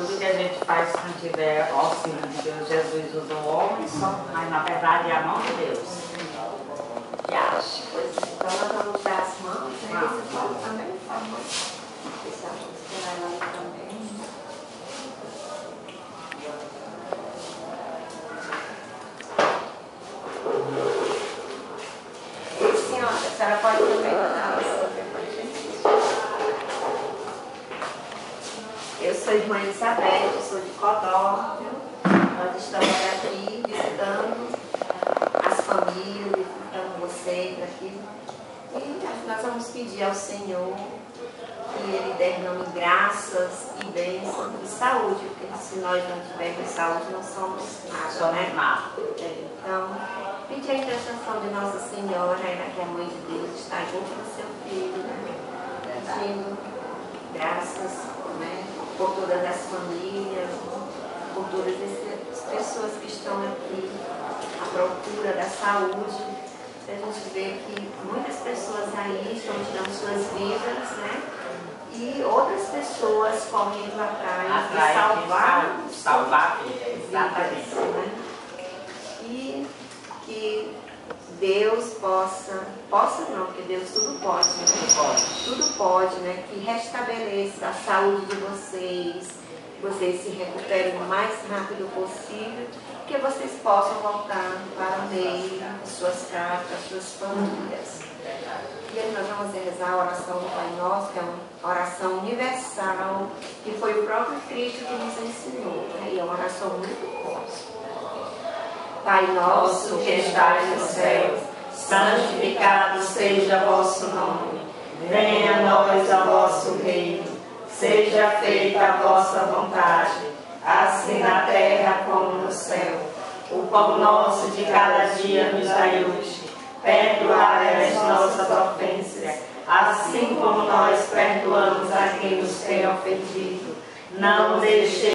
Tudo que a gente faz quando tiver auxílio de Deus, Jesus usa o homem só, mas na verdade é a mão de Deus. Que acha? Pois é, então nós vamos dar as mãos, né? Você pode também, por favor. Deixa eu esperar ela também. Senhora, a senhora pode também dar sou irmã Elizabeth, sou de Codó. Nós estamos aqui visitando as famílias, visitando vocês aqui. E nós vamos pedir ao Senhor que Ele derrame graças e bênçãos e saúde, porque se nós não tivermos saúde, não somos nada, Somos né? nada. É, Então, pedir a intercessão de Nossa Senhora, né, que é a Mãe de Deus, está junto do seu filho, né? pedindo graças né, por todas as famílias, por todas as pessoas que estão aqui à procura da saúde. A gente vê que muitas pessoas aí estão tirando suas vidas, né? E outras pessoas correndo atrás Atrás de salvar sal- salvar vida, vidas, né? E que Deus possa, possa não, porque Deus tudo pode, né? Tudo pode, né? Que restabeleça a saúde de vocês, vocês se recuperem o mais rápido possível, que vocês possam voltar para o meio, as suas casas, as suas famílias. E nós vamos rezar a oração do Pai Nosso, que é uma oração universal, que foi o próprio Cristo que nos ensinou, né? E é uma oração muito forte. Pai nosso que estais no céu, santificado seja vosso nome. Venha a nós o vosso reino. Seja feita a vossa vontade, assim na terra como no céu. O pão nosso de cada dia nos dai hoje. Perdoai as nossas ofensas, assim como nós perdoamos a quem nos tem ofendido. Não deixe